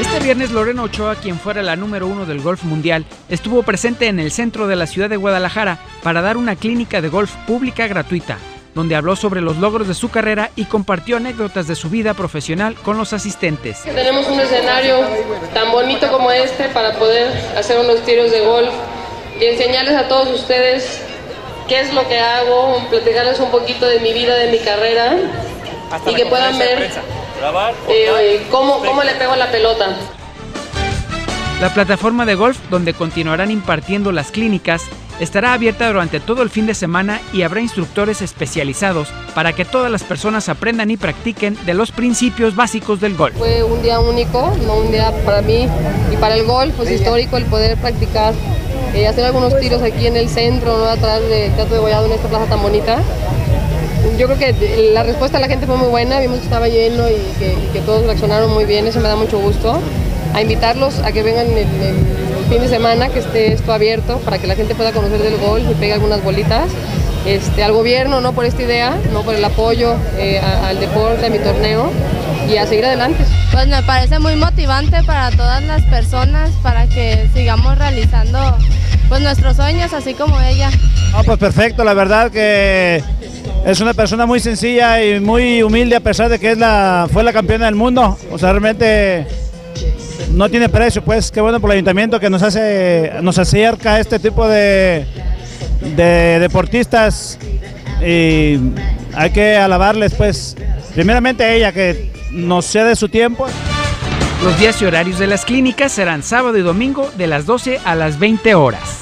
Este viernes Lorena Ochoa, quien fuera la número uno del golf mundial, estuvo presente en el centro de la ciudad de Guadalajara para dar una clínica de golf pública gratuita, donde habló sobre los logros de su carrera y compartió anécdotas de su vida profesional con los asistentes. Tenemos un escenario tan bonito como este para poder hacer unos tiros de golf y enseñarles a todos ustedes qué es lo que hago, platicarles un poquito de mi vida, de mi carrera y que puedan ver eh, cómo, cómo le pego a la pelota. La plataforma de golf, donde continuarán impartiendo las clínicas, estará abierta durante todo el fin de semana y habrá instructores especializados para que todas las personas aprendan y practiquen de los principios básicos del golf. Fue un día único, no un día para mí y para el golf, pues histórico el poder practicar, eh, hacer algunos tiros aquí en el centro, ¿no? atrás del Teatro de Gollado, en esta plaza tan bonita. Yo creo que la respuesta de la gente fue muy buena, vimos que estaba lleno y que, todos reaccionaron muy bien, eso me da mucho gusto. A invitarlos a que vengan el, fin de semana, que esté esto abierto para que la gente pueda conocer del golf y pegue algunas bolitas. Este, al gobierno, no por esta idea, no por el apoyo eh, al deporte, a mi torneo y a seguir adelante. Pues me parece muy motivante para todas las personas para que sigamos realizando pues nuestros sueños así como ella. pues perfecto, la verdad que es una persona muy sencilla y muy humilde a pesar de que es la, fue la campeona del mundo. O sea, realmente no tiene precio, pues qué bueno por el ayuntamiento que nos hace, nos acerca a este tipo de, de deportistas y hay que alabarles, pues, primeramente ella que nos cede su tiempo. Los días y horarios de las clínicas serán sábado y domingo de las 12 a las 20 horas.